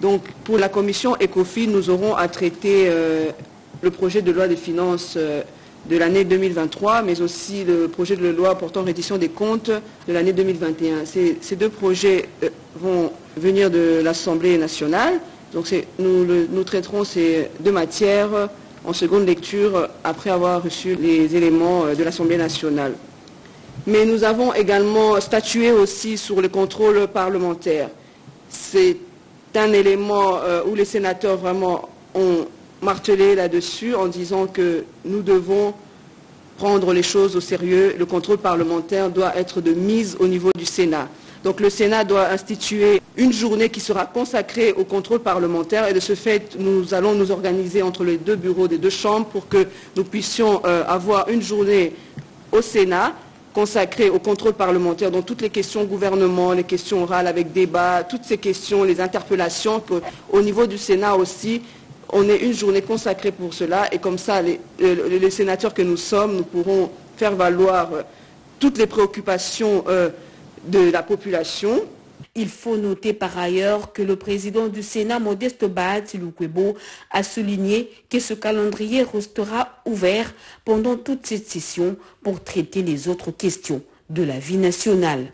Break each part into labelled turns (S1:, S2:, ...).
S1: Donc pour la commission ECOFI, nous aurons à traiter euh, le projet de loi des finances euh, de l'année 2023, mais aussi le projet de loi portant reddition des comptes de l'année 2021. Ces, deux projets euh, vont venir de l'Assemblée nationale. Donc nous, traiterons ces deux matières en seconde lecture après avoir reçu les éléments de l'Assemblée nationale. Mais nous avons également statué aussi sur le contrôle parlementaire. Un élément euh, où les sénateurs vraiment ont martelé là-dessus en disant que nous devons prendre les choses au sérieux. Le contrôle parlementaire doit être de mise au niveau du Sénat. Donc le Sénat doit instituer une journée qui sera consacrée au contrôle parlementaire et de ce fait, nous allons nous organiser entre les deux bureaux des deux chambres pour que nous puissions euh, avoir une journée au Sénat consacrée au contrôle parlementaire, dont toutes les questions gouvernement, les questions orales avec débat, toutes ces questions, les interpellations, qu'au niveau du Sénat aussi, on ait une journée consacrée pour cela et comme ça, les, les sénateurs que nous sommes, nous pourrons faire valoir euh, toutes les préoccupations euh, de la population
S2: il faut noter par ailleurs que le président du Sénat, Modeste Lukwebo, a souligné que ce calendrier restera ouvert pendant toute cette session pour traiter les autres questions de la vie nationale.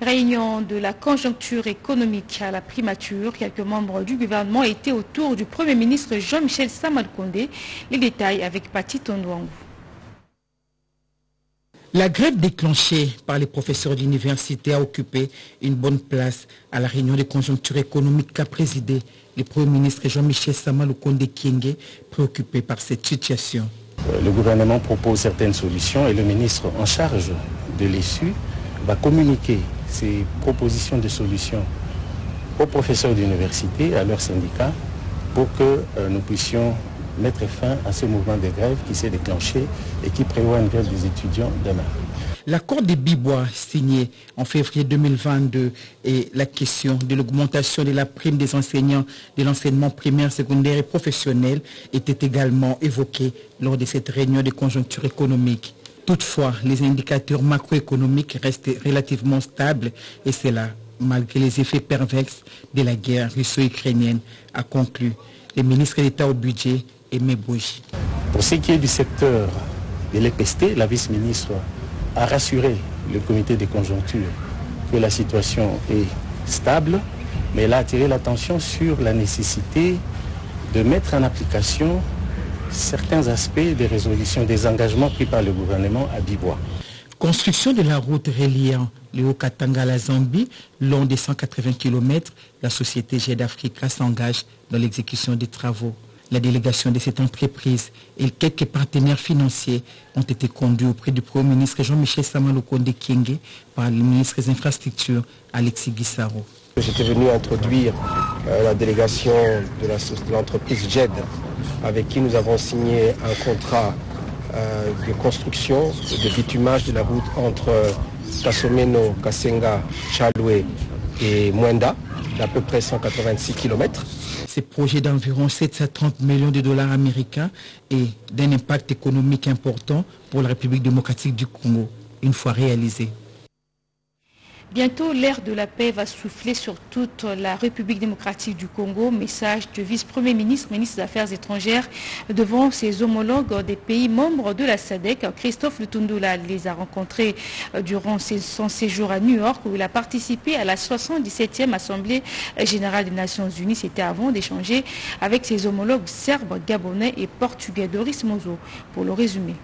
S3: Réunion de la conjoncture économique à la primature. Quelques membres du gouvernement étaient autour du Premier ministre Jean-Michel Samadkonde. Les détails avec Pati Tondouangou.
S4: La grève déclenchée par les professeurs d'université a occupé une bonne place à la réunion de conjoncture économique qu'a présidé le Premier ministre Jean-Michel Samaloukonde Kienge, préoccupé par cette situation.
S5: Euh, le gouvernement propose certaines solutions et le ministre en charge de l'issue va communiquer ces propositions de solutions aux professeurs d'université, à leurs syndicats, pour que euh, nous puissions mettre fin à ce mouvement de grève qui s'est déclenché et qui prévoit une grève des étudiants demain.
S4: L'accord des Bibois signé en février 2022 et la question de l'augmentation de la prime des enseignants de l'enseignement primaire, secondaire et professionnel était également évoqué lors de cette réunion de conjoncture économique. Toutefois, les indicateurs macroéconomiques restent relativement stables et cela malgré les effets pervers de la guerre russo-ukrainienne, a conclu le ministre d'État au budget
S5: pour ce qui est du secteur de l'EPST, la vice-ministre a rassuré le comité de conjoncture que la situation est stable, mais elle a attiré l'attention sur la nécessité de mettre en application certains aspects des résolutions des engagements pris par le gouvernement à Bibois.
S4: Construction de la route reliant le Haut-Katanga à la Zambie, long de 180 km, la société GED Africa s'engage dans l'exécution des travaux. La délégation de cette entreprise et quelques partenaires financiers ont été conduits auprès du Premier ministre Jean-Michel Samaloukonde Kienge par le ministre des Infrastructures Alexis Guissaro.
S6: J'étais venu introduire euh, la délégation de l'entreprise JED avec qui nous avons signé un contrat euh, de construction, de bitumage de la route entre Kasomeno, Kasenga, Chaloué et Mwenda d'à peu près 186 km.
S4: Ces projets d'environ 730 millions de dollars américains et d'un impact économique important pour la République démocratique du Congo, une fois réalisés.
S3: Bientôt, l'air de la paix va souffler sur toute la République démocratique du Congo. Message du vice-premier ministre, ministre des Affaires étrangères, devant ses homologues des pays membres de la SADC. Christophe Lutundula les a rencontrés euh, durant son séjour à New York où il a participé à la 77e Assemblée générale des Nations Unies. C'était avant d'échanger avec ses homologues serbes, gabonais et portugais. Doris Mozo pour le résumé.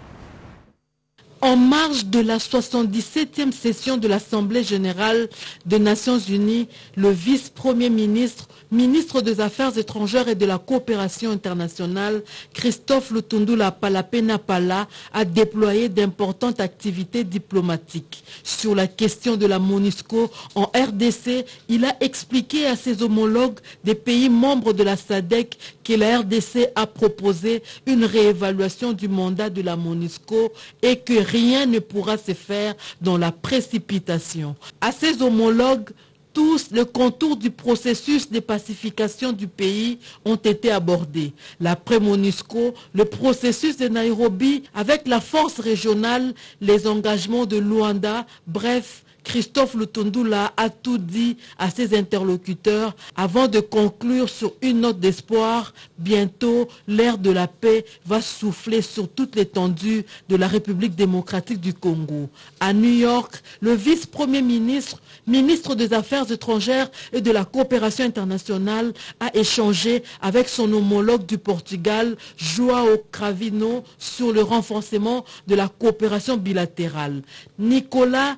S7: En marge de la 77e session de l'Assemblée générale des Nations unies, le vice-premier ministre ministre des Affaires étrangères et de la coopération internationale, Christophe Lutundula Palapena Pala, a déployé d'importantes activités diplomatiques. Sur la question de la MONUSCO en RDC, il a expliqué à ses homologues des pays membres de la SADEC que la RDC a proposé une réévaluation du mandat de la MONUSCO et que rien ne pourra se faire dans la précipitation. À ses homologues, tous les contours du processus de pacification du pays ont été abordés. L'après-MONUSCO, le processus de Nairobi avec la force régionale, les engagements de Luanda, bref, Christophe Lutundula a tout dit à ses interlocuteurs avant de conclure sur une note d'espoir. Bientôt, l'ère de la paix va souffler sur toute l'étendue de la République démocratique du Congo. À New York, le vice-premier ministre, ministre des Affaires étrangères et de la coopération internationale, a échangé avec son homologue du Portugal, Joao Cravino, sur le renforcement de la coopération bilatérale. Nicolas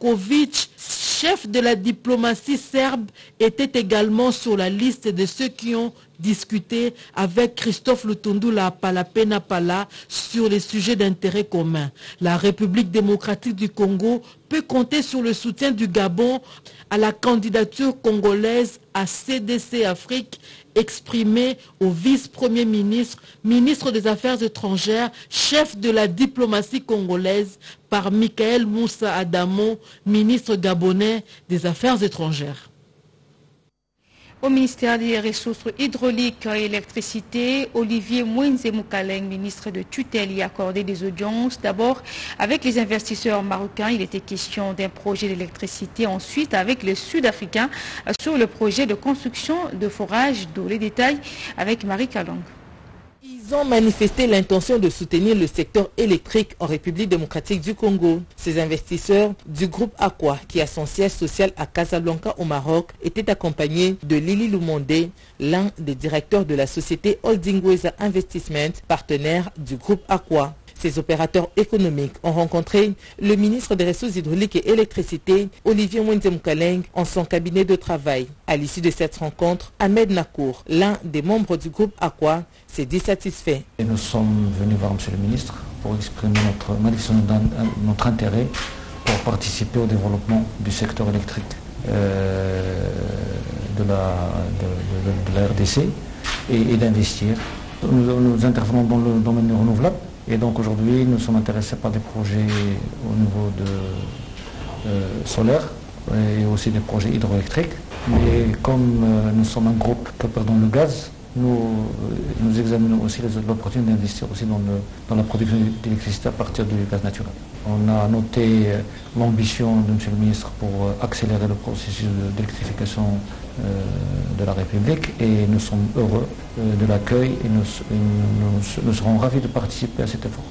S7: Selakovic, chef de la diplomatie serbe, était également sur la liste de ceux qui ont discuté avec Christophe Lutundula Palapena Pala sur les sujets d'intérêt commun. La République démocratique du Congo peut compter sur le soutien du Gabon à la candidature congolaise à CDC Afrique exprimé au vice-premier ministre, ministre des Affaires étrangères, chef de la diplomatie congolaise par Michael Moussa Adamo, ministre gabonais des Affaires étrangères.
S3: Au ministère des Ressources hydrauliques et électricité, Olivier Mouenze Moukaleng, ministre de tutelle, y a accordé des audiences. D'abord avec les investisseurs marocains, il était question d'un projet d'électricité. Ensuite avec les Sud-Africains sur le projet de construction de forages d'eau. Les détails avec Marie Kalong.
S8: Ils ont manifesté l'intention de soutenir le secteur électrique en République démocratique du Congo. Ces investisseurs du groupe Aqua, qui a son siège social à Casablanca au Maroc, étaient accompagnés de Lili Lumonde, l'un des directeurs de la société Holdingweza Investment, partenaire du groupe Aqua. Ces opérateurs économiques ont rencontré le ministre des Ressources hydrauliques et électricité, Olivier Kaleng, en son cabinet de travail. À l'issue de cette rencontre, Ahmed Nakour, l'un des membres du groupe Aqua, s'est dissatisfait.
S9: Nous sommes venus voir M. le ministre pour exprimer notre, notre intérêt pour participer au développement du secteur électrique euh, de, la, de, la, RDC et, d'investir. Nous, nous intervenons dans le domaine renouvelable et donc aujourd'hui, nous sommes intéressés par des projets au niveau de euh, solaire et aussi des projets hydroélectriques. Mais comme euh, nous sommes un groupe qui perdons le gaz, nous, euh, nous examinons aussi l'opportunité d'investir aussi dans, dans, la production d'électricité à partir du gaz naturel. On a noté l'ambition de M. le ministre pour accélérer le processus d'électrification de la République et nous sommes heureux de l'accueil et nous, serons ravis de participer à cet effort.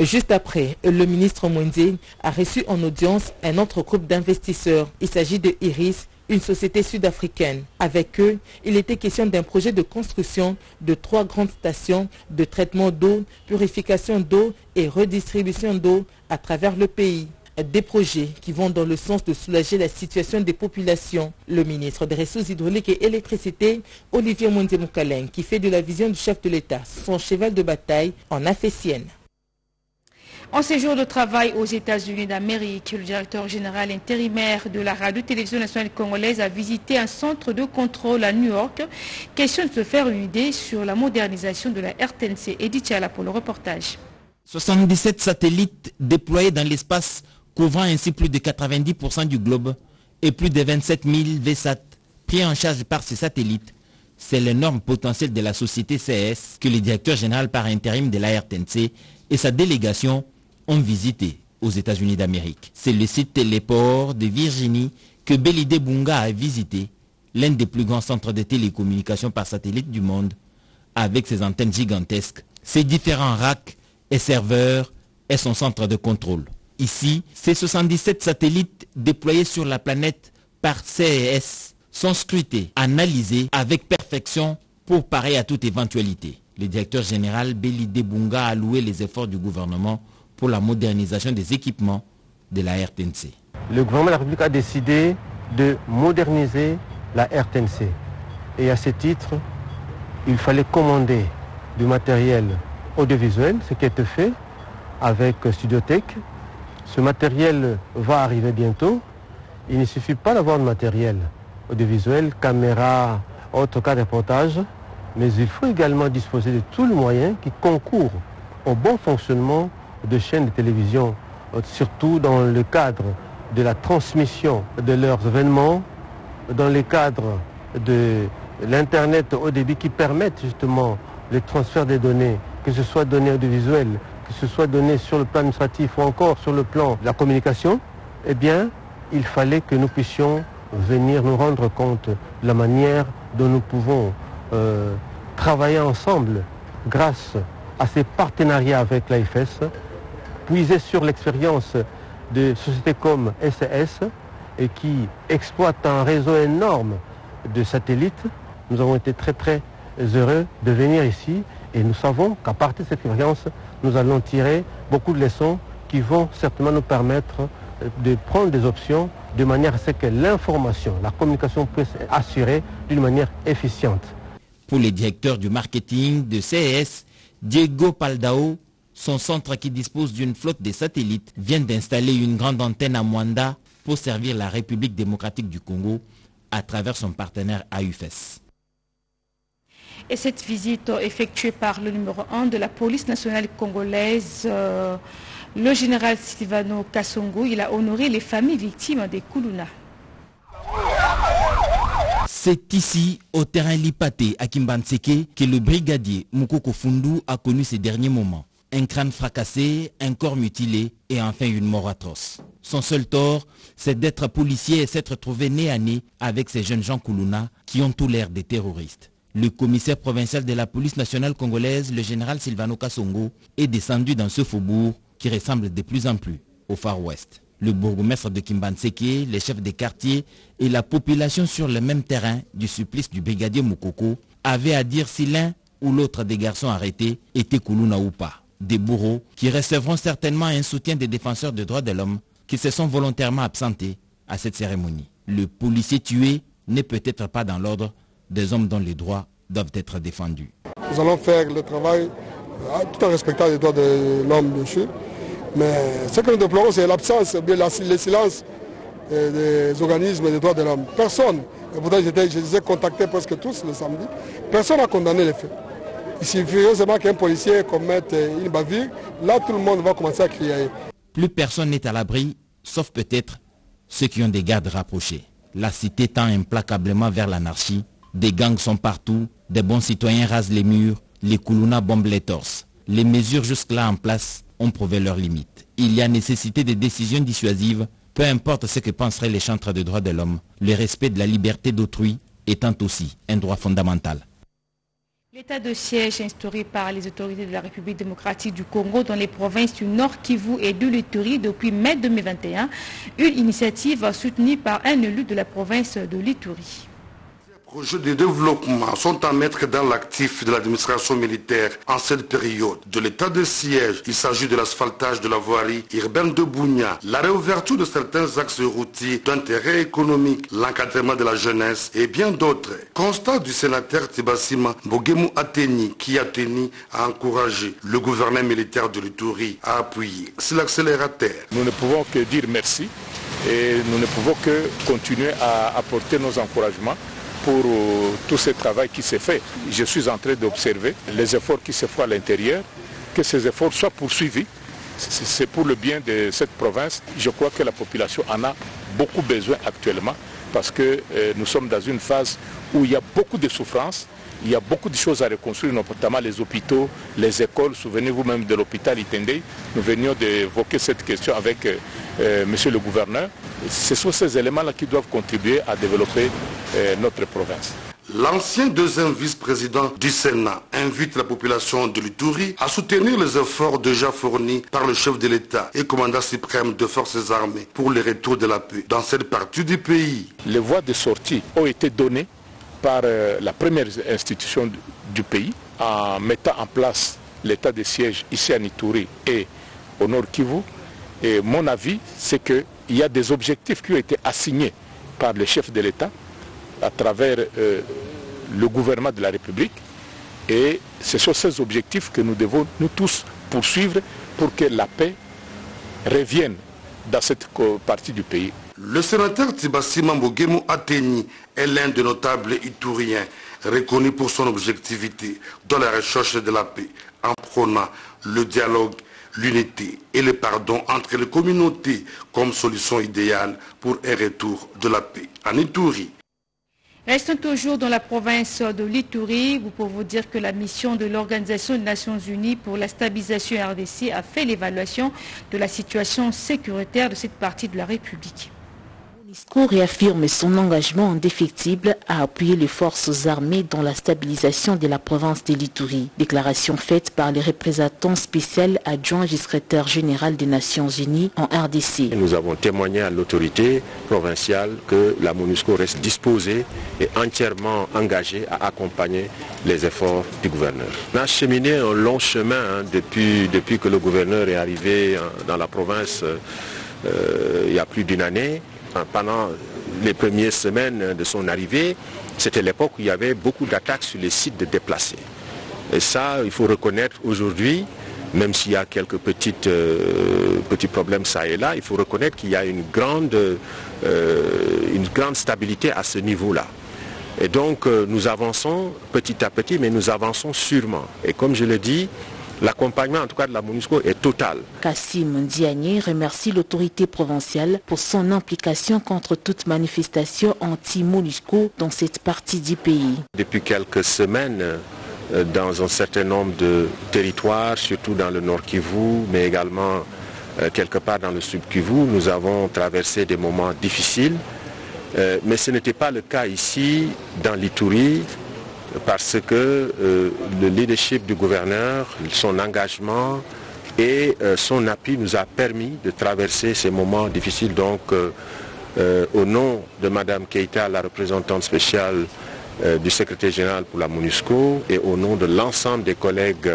S8: Juste après, le ministre Mwenze a reçu en audience un autre groupe d'investisseurs. Il s'agit de Iris, une société sud-africaine. Avec eux, il était question d'un projet de construction de trois grandes stations de traitement d'eau, purification d'eau et redistribution d'eau à travers le pays des projets qui vont dans le sens de soulager la situation des populations. Le ministre des Ressources hydrauliques et électricité, Olivier Mwende qui fait de la vision du chef de l'État son cheval de bataille, en a fait sienne.
S3: En séjour de travail aux États-Unis d'Amérique, le directeur général intérimaire de la radio-télévision nationale congolaise a visité un centre de contrôle à New York. Question de se faire une idée sur la modernisation de la RTNC. Edith Chala pour le reportage.
S10: 77 satellites déployés dans l'espace couvrant ainsi plus de 90% du globe et plus de 27 000 VSAT pris en charge par ces satellites, c'est l'énorme potentiel de la société CS que le directeur général par intérim de la RTNC et sa délégation ont visité aux États-Unis d'Amérique. C'est le site téléport de Virginie que Belide Bunga a visité, l'un des plus grands centres de télécommunications par satellite du monde, avec ses antennes gigantesques, ses différents racks et serveurs et son centre de contrôle. Ici, ces 77 satellites déployés sur la planète par CES sont scrutés, analysés avec perfection pour parer à toute éventualité. Le directeur général Beli Debunga a loué les efforts du gouvernement pour la modernisation des équipements de la RTNC.
S11: Le gouvernement de la République a décidé de moderniser la RTNC. Et à ce titre, il fallait commander du matériel audiovisuel, ce qui a été fait avec Studiotech, ce matériel va arriver bientôt. Il ne suffit pas d'avoir de matériel audiovisuel, caméra, autre cas de reportage, mais il faut également disposer de tous les moyens qui concourent au bon fonctionnement de chaînes de télévision, surtout dans le cadre de la transmission de leurs événements, dans le cadre de l'Internet au débit qui permettent justement le transfert des données, que ce soit données audiovisuelles, que ce soit donné sur le plan administratif ou encore sur le plan de la communication, eh bien, il fallait que nous puissions venir nous rendre compte de la manière dont nous pouvons euh, travailler ensemble grâce à ces partenariats avec l'AFS, puiser sur l'expérience de sociétés comme SES et qui exploitent un réseau énorme de satellites. Nous avons été très très heureux de venir ici et nous savons qu'à partir de cette expérience, nous allons tirer beaucoup de leçons qui vont certainement nous permettre de prendre des options de manière à ce que l'information, la communication puisse être assurée d'une manière efficiente.
S10: Pour les directeurs du marketing de CES, Diego Paldao, son centre qui dispose d'une flotte de satellites vient d'installer une grande antenne à Mwanda pour servir la République démocratique du Congo à travers son partenaire AUFES.
S3: Et cette visite effectuée par le numéro 1 de la police nationale congolaise, euh, le général Silvano Kassongo, il a honoré les familles victimes des Kuluna.
S10: C'est ici, au terrain Lipaté, à Kimbanseke, que le brigadier Mukoko Fundu a connu ces derniers moments. Un crâne fracassé, un corps mutilé et enfin une mort atroce. Son seul tort, c'est d'être policier et s'être trouvé nez à nez avec ces jeunes gens Kuluna qui ont tout l'air des terroristes. Le commissaire provincial de la police nationale congolaise, le général Silvano Kassongo, est descendu dans ce faubourg qui ressemble de plus en plus au Far West. Le bourgmestre de Kimbanseke, les chefs des quartiers et la population sur le même terrain du supplice du brigadier Moukoko avaient à dire si l'un ou l'autre des garçons arrêtés était Kuluna ou pas. Des bourreaux qui recevront certainement un soutien des défenseurs des droits de l'homme qui se sont volontairement absentés à cette cérémonie. Le policier tué n'est peut-être pas dans l'ordre des hommes dont les droits doivent être défendus.
S12: Nous allons faire le travail tout en respectant les droits de l'homme, bien sûr. Mais ce que nous déplorons, c'est l'absence, le silence des organismes des droits de l'homme. Personne, et pourtant je les ai contactés presque tous le samedi, personne n'a condamné les faits. Il suffirait seulement qu'un policier commette une bavure, là tout le monde va commencer à crier.
S10: Plus personne n'est à l'abri, sauf peut-être ceux qui ont des gardes rapprochés. La cité tend implacablement vers l'anarchie, des gangs sont partout, des bons citoyens rasent les murs, les Koulouna bombent les torses. Les mesures jusque-là en place ont prouvé leurs limites. Il y a nécessité de décisions dissuasives, peu importe ce que penseraient les chantres des droits de l'homme, le respect de la liberté d'autrui étant aussi un droit fondamental.
S3: L'état de siège instauré par les autorités de la République démocratique du Congo dans les provinces du Nord Kivu et de l'Ituri depuis mai 2021, une initiative soutenue par un élu de la province de l'Ituri
S13: projets de développement sont à mettre dans l'actif de l'administration militaire en cette période. De l'état de siège, il s'agit de l'asphaltage de la voirie urbaine de Bougna, la réouverture de certains axes routiers d'intérêt économique, l'encadrement de la jeunesse et bien d'autres. Constat du sénateur Tibassima Bogemu Ateni qui a tenu à encourager le gouvernement militaire de l'Itourie à appuyer sur l'accélérateur.
S14: Nous ne pouvons que dire merci et nous ne pouvons que continuer à apporter nos encouragements pour euh, tout ce travail qui s'est fait. Je suis en train d'observer les efforts qui se font à l'intérieur, que ces efforts soient poursuivis. C'est pour le bien de cette province. Je crois que la population en a beaucoup besoin actuellement parce que euh, nous sommes dans une phase où il y a beaucoup de souffrances, il y a beaucoup de choses à reconstruire, notamment les hôpitaux, les écoles. Souvenez-vous même de l'hôpital Itendei. Nous venions d'évoquer cette question avec euh, monsieur le gouverneur. Ce sont ces éléments-là qui doivent contribuer à développer euh, notre province.
S13: L'ancien deuxième vice-président du Sénat invite la population de l'Itourie à soutenir les efforts déjà fournis par le chef de l'État et commandant suprême de forces armées pour le retour de la paix dans cette partie du pays.
S14: Les voies de sortie ont été données par euh, la première institution du pays en mettant en place l'état de siège ici à Ituri et au Nord Kivu. Et mon avis, c'est qu'il y a des objectifs qui ont été assignés par le chef de l'État à travers euh, le gouvernement de la République. Et ce sont ces objectifs que nous devons, nous tous, poursuivre pour que la paix revienne dans cette partie du pays.
S13: Le sénateur Tibassi Mambogemu Ateni est l'un des notables itouriens reconnu pour son objectivité dans la recherche de la paix en prônant le dialogue, l'unité et le pardon entre les communautés comme solution idéale pour un retour de la paix en Itourie.
S3: Restons toujours dans la province de l'Itourie. Pouvez vous dire que la mission de l'Organisation des Nations Unies pour la stabilisation RDC a fait l'évaluation de la situation sécuritaire de cette partie de la République.
S15: MONUSCO réaffirme son engagement indéfectible à appuyer les forces armées dans la stabilisation de la province de l'Itourie. Déclaration faite par les représentants spéciaux adjoints du secrétaire général des Nations Unies en RDC.
S16: Nous avons témoigné à l'autorité provinciale que la MONUSCO reste disposée et entièrement engagée à accompagner les efforts du gouverneur. On a cheminé un long chemin hein, depuis, que le gouverneur est arrivé hein, dans la province euh, il y a plus d'une année. Hein, pendant les premières semaines de son arrivée, c'était l'époque où il y avait beaucoup d'attaques sur les sites de déplacés. Et ça, il faut reconnaître aujourd'hui, même s'il y a quelques euh, petits problèmes ça et là, il faut reconnaître qu'il y a une grande, euh, une grande stabilité à ce niveau-là. Et donc euh, nous avançons petit à petit, mais nous avançons sûrement. Et comme je l'ai dit, l'accompagnement en tout cas de la MONUSCO est total.
S15: Kassim Diagné remercie l'autorité provinciale pour son implication contre toute manifestation anti-MONUSCO dans cette partie du pays.
S16: Depuis quelques semaines, euh, dans un certain nombre de territoires, surtout dans le nord Kivu, mais également euh, quelque part dans le sud Kivu, nous avons traversé des moments difficiles. Euh, mais ce n'était pas le cas ici, dans l'Itourie, parce que euh, le leadership du gouverneur, son engagement et euh, son appui nous a permis de traverser ces moments difficiles. Donc, au nom de Mme Keita, la représentante spéciale du secrétaire général pour la MONUSCO, et au nom de l'ensemble des collègues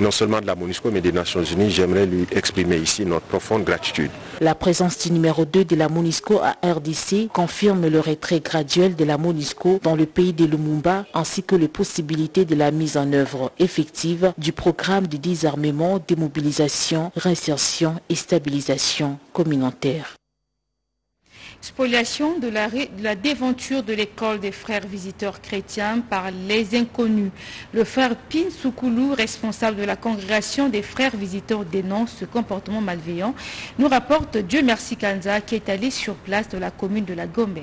S16: non seulement de la MONUSCO mais des Nations Unies, j'aimerais lui exprimer ici notre profonde gratitude.
S15: La présence du numéro 2 de la MONUSCO à RDC confirme le retrait graduel de la MONUSCO dans le pays de Lumumba ainsi que les possibilités de la mise en œuvre effective du programme de désarmement, démobilisation, réinsertion et stabilisation communautaire.
S3: Spoliation de la, déventure de l'école des frères visiteurs chrétiens par les inconnus. Le frère Pin Soukoulou, responsable de la congrégation des frères visiteurs, dénonce ce comportement malveillant. Nous rapporte Dieu merci Kanza qui est allé sur place de la commune de la Gombe.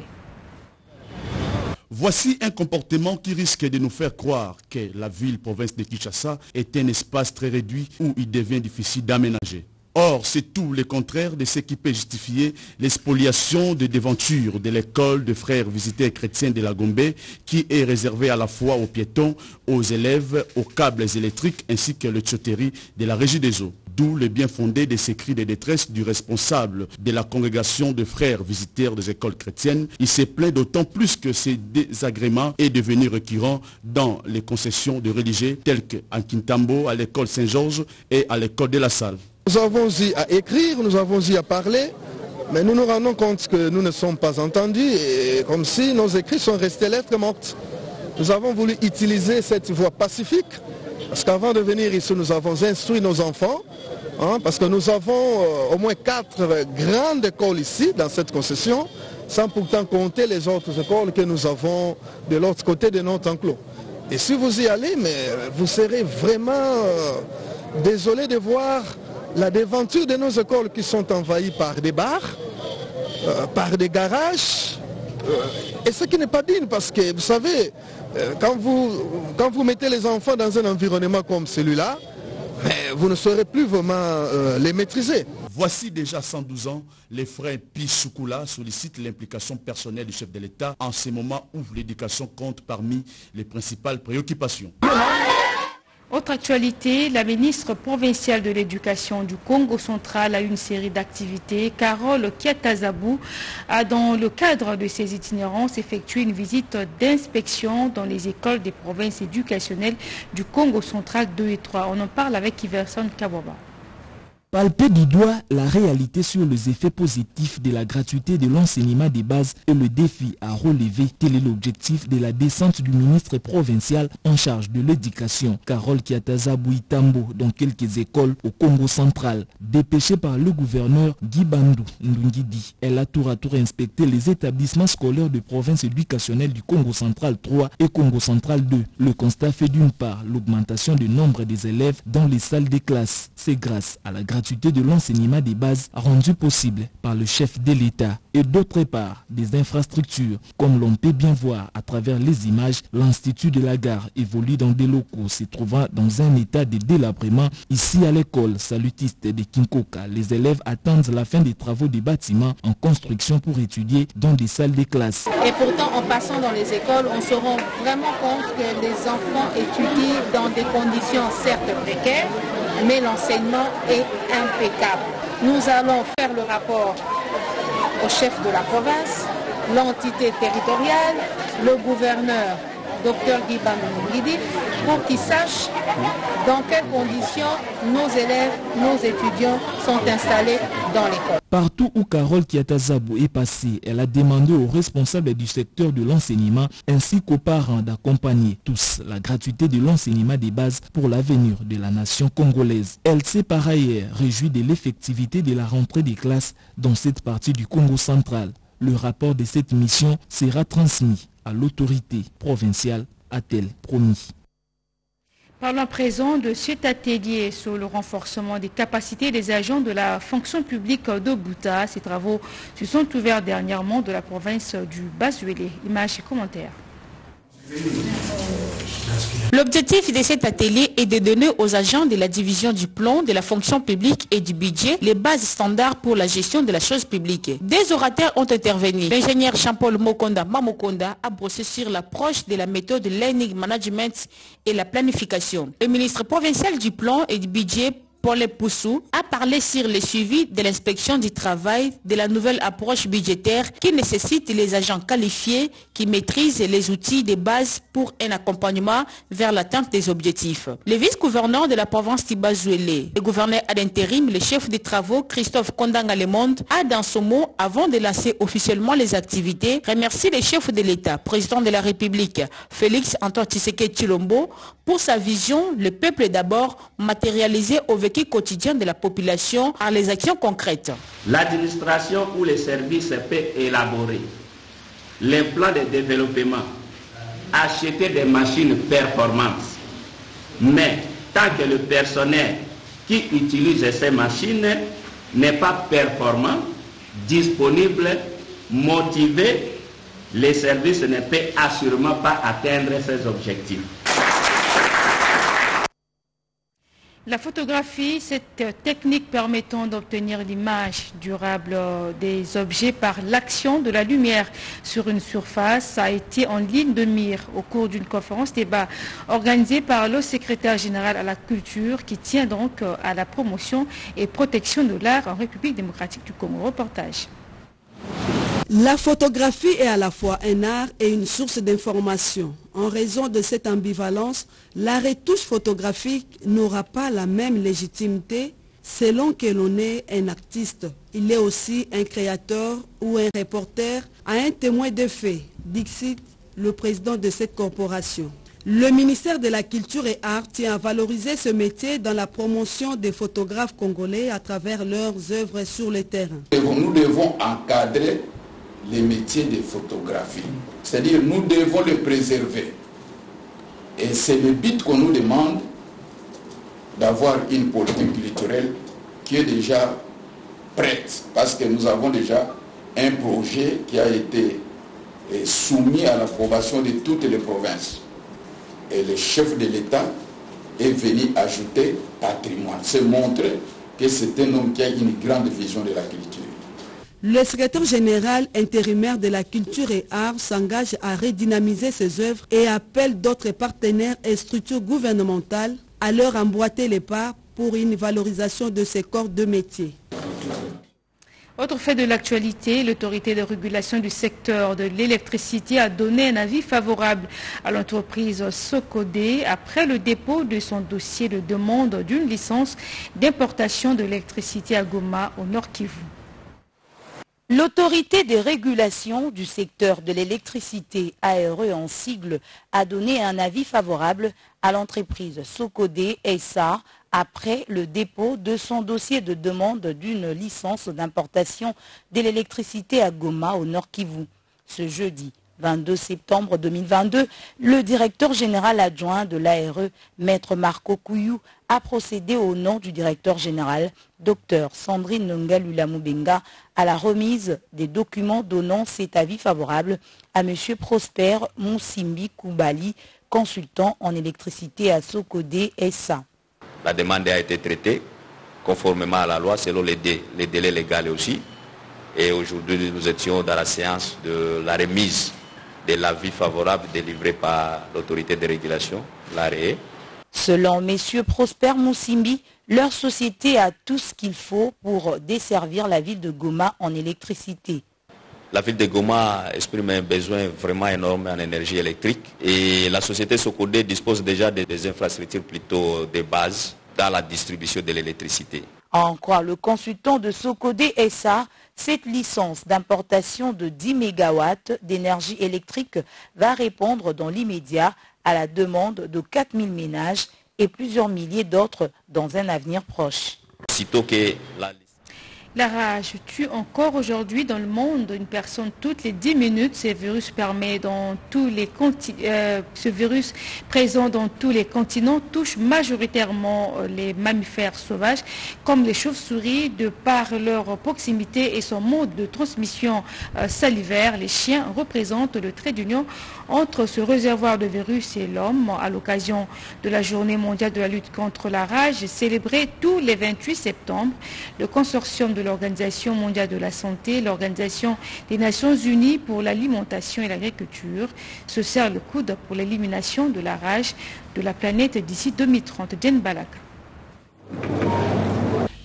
S17: Voici un comportement qui risque de nous faire croire que la ville-province de Kinshasa est un espace très réduit où il devient difficile d'aménager. Or, c'est tout le contraire de ce qui peut justifier l'expoliation de déventure de l'école de frères visiteurs chrétiens de la Gombe, qui est réservée à la fois aux piétons, aux élèves, aux câbles électriques ainsi que le tchoterie de la régie des eaux. D'où le bien fondé des cris de détresse du responsable de la congrégation de frères visiteurs des écoles chrétiennes. Il s'est plaint d'autant plus que ces désagréments est devenu récurrent dans les concessions de religieux tels qu'à Kintambo, à l'école Saint-Georges et à l'école de la Salle.
S18: Nous avons eu à écrire, nous avons eu à parler, mais nous nous rendons compte que nous ne sommes pas entendus et comme si nos écrits sont restés lettres mortes. Nous avons voulu utiliser cette voie pacifique parce qu'avant de venir ici, nous avons instruit nos enfants hein, parce que nous avons euh, au moins quatre grandes écoles ici dans cette concession sans pourtant compter les autres écoles que nous avons de l'autre côté de notre enclos. Et si vous y allez, mais vous serez vraiment euh, désolé de voir la déventure de nos écoles qui sont envahies par des bars, euh, par des garages, euh, et ce qui n'est pas digne parce que vous savez, euh, quand, vous, mettez les enfants dans un environnement comme celui-là, vous ne saurez plus vraiment les maîtriser.
S17: Voici déjà 112 ans, les frères Soukoula sollicitent l'implication personnelle du chef de l'État en ce moment où l'éducation compte parmi les principales préoccupations.
S3: Autre actualité, la ministre provinciale de l'éducation du Congo central a une série d'activités. Carole Kiatazabou a, dans le cadre de ses itinérances, effectué une visite d'inspection dans les écoles des provinces éducationnelles du Congo central 2 et 3. On en parle avec Iverson Kababa.
S19: Palper du doigt la réalité sur les effets positifs de la gratuité de l'enseignement des bases et le défi à relever. Tel est l'objectif de la descente du ministre provincial en charge de l'éducation, Carole Kiataza Bouitambo, dans quelques écoles au Congo central. Dépêchée par le gouverneur Guy Bandou Ndungidi, elle a tour à tour inspecté les établissements scolaires de province éducationnelle du Congo central 3 et Congo central 2. Le constat fait d'une part l'augmentation du nombre des élèves dans les salles des classes. C'est grâce à la gratuité de l'enseignement des bases rendue possible par le chef de l'État et d'autre part des infrastructures. Comme l'on peut bien voir à travers les images, l'Institut de la gare évolue dans des locaux se trouvant dans un état de délabrement. Ici à l'école salutiste de Kinkoka, les élèves attendent la fin des travaux des bâtiments en construction pour étudier dans des salles de classe.
S20: Et pourtant, en passant dans les écoles, on se rend vraiment compte que les enfants étudient dans des conditions certes précaires, mais l'enseignement est impeccable. Nous allons faire le rapport au chef de la province, l'entité territoriale, le gouverneur, Dr Guy Ngidi, pour qu'ils sachent dans quelles conditions nos élèves, nos étudiants sont installés dans l'école.
S19: Partout où Carole Kiatazabou est passée, elle a demandé aux responsables du secteur de l'enseignement ainsi qu'aux parents d'accompagner tous la gratuité de l'enseignement des bases pour l'avenir de la nation congolaise. Elle s'est par ailleurs réjouie de l'effectivité de la rentrée des classes dans cette partie du Congo central. Le rapport de cette mission sera transmis à l'autorité provinciale, a-t-elle promis.
S3: Parlons à présent de cet atelier sur le renforcement des capacités des agents de la fonction publique de Bouta. Ces travaux se sont ouverts dernièrement de la province du Basuélé. Images et commentaires.
S21: L'objectif de cet atelier est de donner aux agents de la division du plan, de la fonction publique et du budget les bases standards pour la gestion de la chose publique. Des orateurs ont intervenu. L'ingénieur Jean-Paul Mokonda Mamokonda a brossé sur l'approche de la méthode Learning Management et la planification. Le ministre provincial du plan et du budget Paul Poussou a parlé sur le suivi de l'inspection du travail de la nouvelle approche budgétaire qui nécessite les agents qualifiés qui maîtrisent les outils de base pour un accompagnement vers l'atteinte des objectifs. Le vice-gouverneur de la province Tibazouélé, le gouverneur à l'intérim, le chef des travaux Christophe Kondanga Lemonde, a dans son mot, avant de lancer officiellement les activités, remercié le chef de l'État, président de la République, Félix Antoine Tshisekedi Chilombo, pour sa vision, le peuple d'abord, matérialisé au vécu quotidien de la population par les actions concrètes.
S22: L'administration ou les services peut élaborer les plans de développement, acheter des machines performantes. Mais tant que le personnel qui utilise ces machines n'est pas performant, disponible, motivé, les services ne peuvent assurément pas atteindre ces objectifs.
S3: La photographie, cette technique permettant d'obtenir l'image durable des objets par l'action de la lumière sur une surface a été en ligne de mire au cours d'une conférence débat organisée par le secrétaire général à la culture qui tient donc à la promotion et protection de l'art en République démocratique du Congo. Reportage.
S23: La photographie est à la fois un art et une source d'information. En raison de cette ambivalence, la retouche photographique n'aura pas la même légitimité selon que l'on est un artiste. Il est aussi un créateur ou un reporter à un témoin de faits, Dixit, le président de cette corporation. Le ministère de la Culture et Art tient à valoriser ce métier dans la promotion des photographes congolais à travers leurs œuvres sur le terrain.
S24: Nous devons encadrer les métiers de photographie. C'est-à-dire nous devons les préserver. Et c'est le but qu'on nous demande d'avoir une politique culturelle qui est déjà prête. Parce que nous avons déjà un projet qui a été soumis à l'approbation de toutes les provinces. Et le chef de l'État est venu ajouter patrimoine. C'est montrer que c'est un homme qui a une grande vision de la culture.
S23: Le secrétaire général intérimaire de la culture et art s'engage à redynamiser ses œuvres et appelle d'autres partenaires et structures gouvernementales à leur emboîter les pas pour une valorisation de ces corps de métier.
S3: Autre fait de l'actualité, l'autorité de régulation du secteur de l'électricité a donné un avis favorable à l'entreprise Socodé après le dépôt de son dossier de demande d'une licence d'importation de l'électricité à Goma au Nord Kivu.
S25: L'autorité de régulation du secteur de l'électricité ARE en sigle a donné un avis favorable à l'entreprise Socodé SA après le dépôt de son dossier de demande d'une licence d'importation de l'électricité à Goma au Nord Kivu. Ce jeudi, 22 septembre 2022, le directeur général adjoint de l'ARE, Maître Marco Kouyou, a procédé au nom du directeur général, Dr Sandrine Nongalula Moubenga, à la remise des documents donnant cet avis favorable à M. Prosper Monsimbi Koubali, consultant en électricité à Sokodé SA.
S26: La demande a été traitée conformément à la loi selon les, les délais légaux aussi. Et aujourd'hui, nous étions dans la séance de la remise de l'avis favorable délivré par l'autorité de régulation, l'ARE.
S25: Selon M. Prosper Moussimbi, leur société a tout ce qu'il faut pour desservir la ville de Goma en électricité.
S26: La ville de Goma exprime un besoin vraiment énorme en énergie électrique et la société Sokode dispose déjà des infrastructures plutôt de base dans la distribution de l'électricité.
S25: En quoi le consultant de Sokode SA, cette licence d'importation de 10 MW d'énergie électrique va répondre dans l'immédiat à la demande de 4000 ménages et plusieurs milliers d'autres dans un avenir proche.
S26: La
S3: rage tue encore aujourd'hui dans le monde une personne toutes les 10 minutes. Ce virus, permet dans tous les euh, ce virus présent dans tous les continents touche majoritairement euh, les mammifères sauvages comme les chauves-souris de par leur proximité et son mode de transmission euh, salivaire. Les chiens représentent le trait d'union entre ce réservoir de virus et l'homme à l'occasion de la journée mondiale de la lutte contre la rage célébrée tous les 28 septembre. Le consortium de l'Organisation mondiale de la santé, l'Organisation des Nations unies pour l'alimentation et l'agriculture se serre le coude pour l'élimination de la rage de la planète d'ici 2030. Jen Balaka.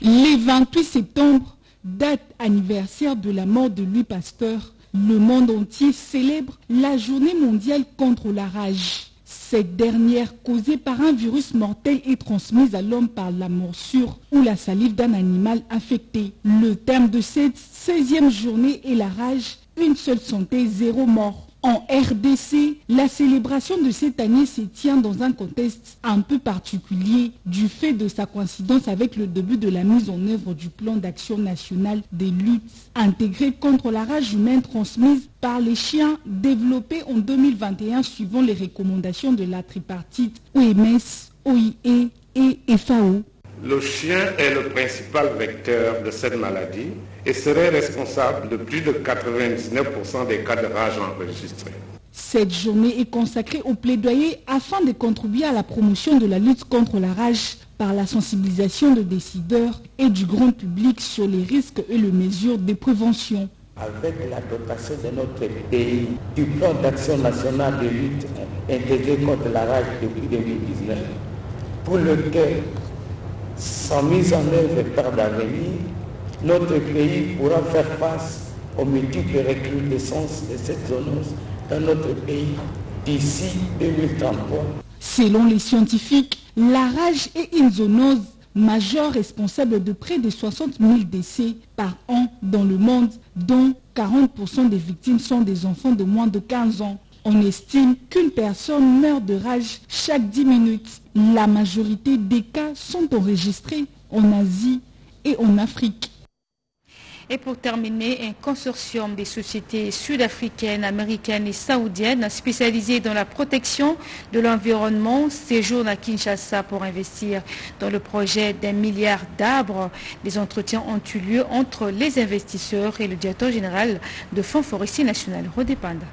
S27: Les 28 septembre, date anniversaire de la mort de Louis Pasteur, le monde entier célèbre la journée mondiale contre la rage. Cette dernière, causée par un virus mortel et transmise à l'homme par la morsure ou la salive d'un animal infecté. Le terme de cette 16e journée est la rage, une seule santé, zéro mort. En RDC, la célébration de cette année se tient dans un contexte un peu particulier du fait de sa coïncidence avec le début de la mise en œuvre du plan d'action national des luttes intégrées contre la rage humaine transmise par les chiens développé en 2021 suivant les recommandations de la tripartite OMS, OIE et FAO.
S28: Le chien est le principal vecteur de cette maladie et serait responsable de plus de 99% des cas de rage enregistrés.
S27: Cette journée est consacrée au plaidoyer afin de contribuer à la promotion de la lutte contre la rage par la sensibilisation de décideurs et du grand public sur les risques et les mesures de prévention.
S5: Avec la dotation de notre pays du plan d'action national de lutte intégré contre la rage depuis 2019, pour lequel sans mise en œuvre par l'avenir, notre pays pourra faire face aux multiples recrudescences de cette zoonose dans notre pays d'ici 2033.
S27: Selon les scientifiques, la rage est une zoonose majeure responsable de près de 60 000 décès par an dans le monde, dont 40% des victimes sont des enfants de moins de 15 ans. On estime qu'une personne meurt de rage chaque 10 minutes. La majorité des cas sont enregistrés en Asie et en Afrique.
S3: Et pour terminer, un consortium des sociétés sud-africaines, américaines et saoudiennes spécialisées dans la protection de l'environnement séjourne à Kinshasa pour investir dans le projet d'un milliard d'arbres. Les entretiens ont eu lieu entre les investisseurs et le directeur général de Fonds forestiers national, Rodépanda.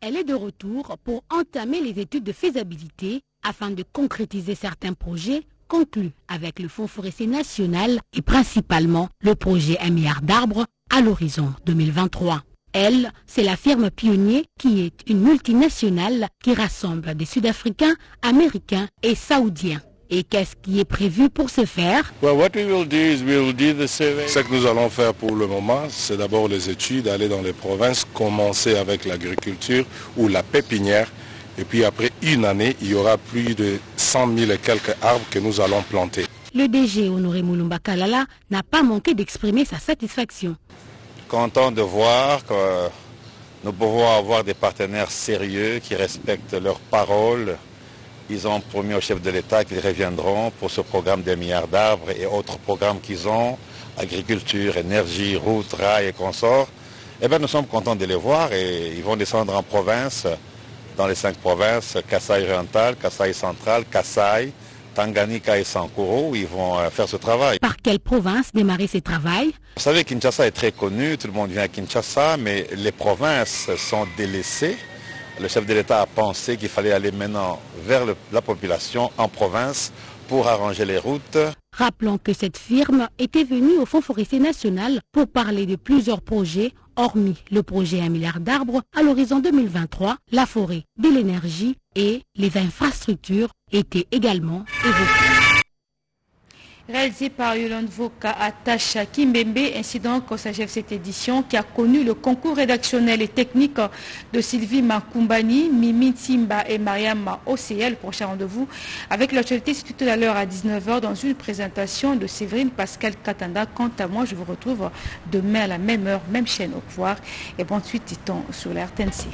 S29: Elle est de retour pour entamer les études de faisabilité afin de concrétiser certains projets conclus avec le Fonds forestier national et principalement le projet 1 milliard d'arbres à l'horizon 2023. Elle, c'est la firme Pionnier qui est une multinationale qui rassemble des Sud-Africains, Américains et Saoudiens. Et qu'est-ce qui est prévu pour ce faire?
S30: Ce que nous allons faire pour le moment, c'est d'abord les études, aller dans les provinces, commencer avec l'agriculture ou la pépinière. Et puis après une année, il y aura plus de 100 000 et quelques arbres que nous allons planter.
S29: Le DG Honoré Moulumba Kalala n'a pas manqué d'exprimer sa satisfaction.
S31: Content de voir que nous pouvons avoir des partenaires sérieux qui respectent leurs paroles, ils ont promis au chef de l'État qu'ils reviendront pour ce programme des milliards d'arbres et autres programmes qu'ils ont, agriculture, énergie, routes, rails et consorts. Eh bien, nous sommes contents de les voir et ils vont descendre en province, dans les cinq provinces, Kassai oriental, Kassai central, Kassai, Tanganyika et Sankoro, où ils vont euh, faire ce travail.
S29: Par quelle province démarrer ces travaux
S31: Vous savez, Kinshasa est très connu, tout le monde vient à Kinshasa, mais les provinces sont délaissées. Le chef de l'État a pensé qu'il fallait aller maintenant vers la population en province pour arranger les routes.
S29: Rappelons que cette firme était venue au Fonds forestier national pour parler de plusieurs projets, hormis le projet 1 milliard d'arbres à l'horizon 2023, la forêt, de l'énergie et les infrastructures étaient également évoquées.
S3: Réalisé par Yolande Voka Attacha Kimbembe, ainsi donc s'achève cette édition qui a connu le concours rédactionnel et technique de Sylvie Makumbani, Mimi Timba et Mariam OCL. Prochain rendez-vous avec l'actualité, c'est tout à l'heure à 19h dans une présentation de Séverine Pascal Katanda. Quant à moi, je vous retrouve demain à la même heure, même chaîne au pouvoir. Et bonne suite, dit-on, sur la RTNC.